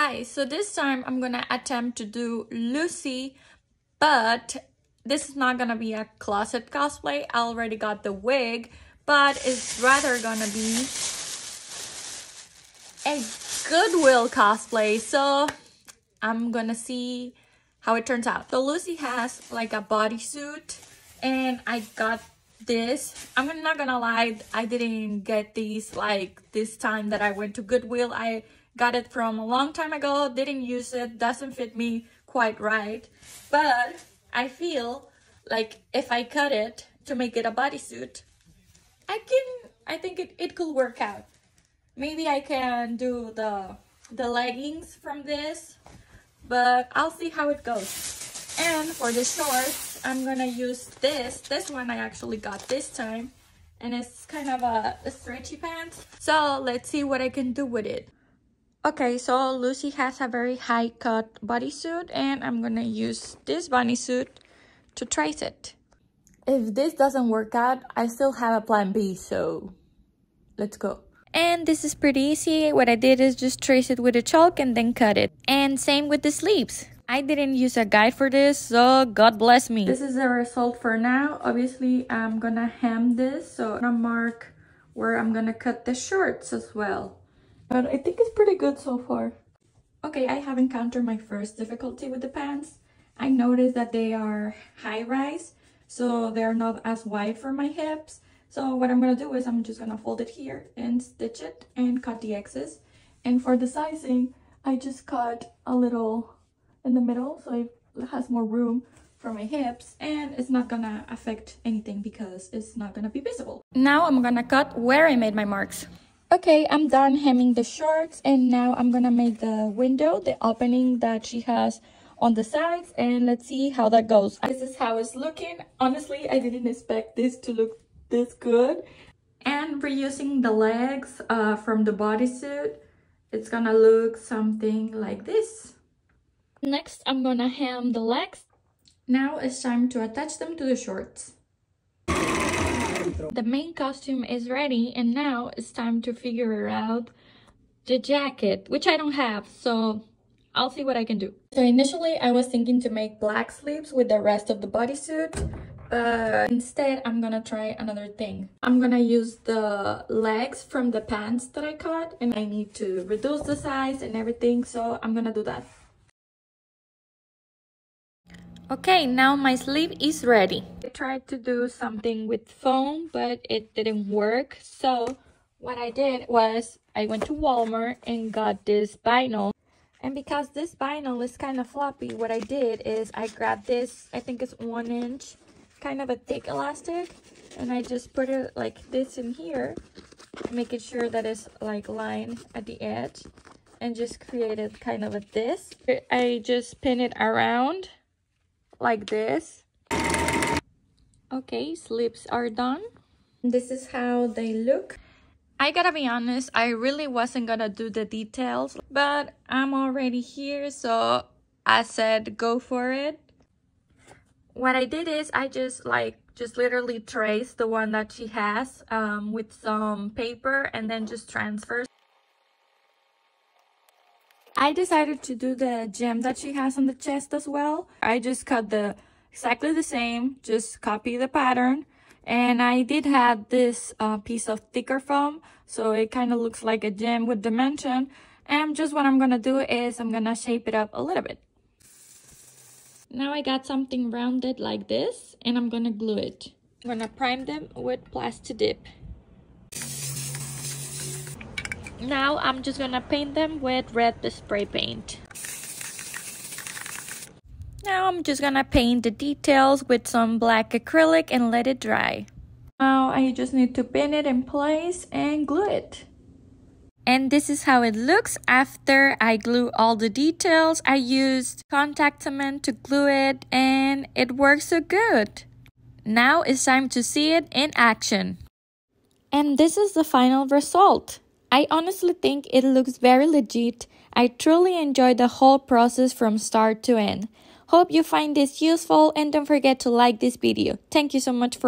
Hi, so this time I'm gonna attempt to do Lucy, but this is not gonna be a closet cosplay. I already got the wig, but it's rather gonna be a Goodwill cosplay. So I'm gonna see how it turns out. So Lucy has like a bodysuit and I got this. I'm not gonna lie, I didn't get these like this time that I went to Goodwill. I got it from a long time ago, didn't use it, doesn't fit me quite right. But I feel like if I cut it to make it a bodysuit, I can, I think it, it could work out. Maybe I can do the, the leggings from this, but I'll see how it goes. And for the shorts, I'm gonna use this. This one I actually got this time. And it's kind of a, a stretchy pants. So let's see what I can do with it. Okay, so Lucy has a very high cut bodysuit and I'm gonna use this bodysuit to trace it. If this doesn't work out, I still have a plan B, so let's go. And this is pretty easy. What I did is just trace it with a chalk and then cut it. And same with the sleeves. I didn't use a guide for this, so God bless me. This is the result for now. Obviously, I'm gonna hem this, so I'm gonna mark where I'm gonna cut the shorts as well. But I think it's pretty good so far. Okay, I have encountered my first difficulty with the pants. I noticed that they are high-rise, so they're not as wide for my hips. So what I'm gonna do is I'm just gonna fold it here and stitch it and cut the excess. And for the sizing, I just cut a little in the middle so it has more room for my hips and it's not gonna affect anything because it's not gonna be visible. Now I'm gonna cut where I made my marks. Okay, I'm done hemming the shorts and now I'm gonna make the window, the opening that she has on the sides and let's see how that goes. This is how it's looking. Honestly, I didn't expect this to look this good. And reusing the legs uh, from the bodysuit, it's gonna look something like this. Next, I'm gonna hem the legs. Now it's time to attach them to the shorts. The main costume is ready and now it's time to figure out the jacket, which I don't have, so I'll see what I can do. So initially I was thinking to make black sleeves with the rest of the bodysuit, but instead I'm gonna try another thing. I'm gonna use the legs from the pants that I cut and I need to reduce the size and everything, so I'm gonna do that. Okay, now my sleeve is ready. I tried to do something with foam, but it didn't work. So what I did was I went to Walmart and got this vinyl. And because this vinyl is kind of floppy, what I did is I grabbed this, I think it's one inch, kind of a thick elastic. And I just put it like this in here, making sure that it's like lined at the edge. And just created kind of a this. I just pin it around like this. Okay, slips are done. This is how they look. I gotta be honest, I really wasn't gonna do the details, but I'm already here, so I said go for it. What I did is I just like, just literally traced the one that she has um, with some paper and then just transfer. I decided to do the gem that she has on the chest as well. I just cut the exactly the same, just copy the pattern. And I did have this uh, piece of thicker foam, so it kind of looks like a gem with dimension. And just what I'm gonna do is I'm gonna shape it up a little bit. Now I got something rounded like this, and I'm gonna glue it. I'm gonna prime them with Plastidip. Now I'm just gonna paint them with red spray paint. Now I'm just gonna paint the details with some black acrylic and let it dry. Now I just need to pin it in place and glue it. And this is how it looks after I glue all the details. I used contact cement to glue it and it works so good. Now it's time to see it in action. And this is the final result. I honestly think it looks very legit. I truly enjoyed the whole process from start to end. Hope you find this useful and don't forget to like this video. Thank you so much for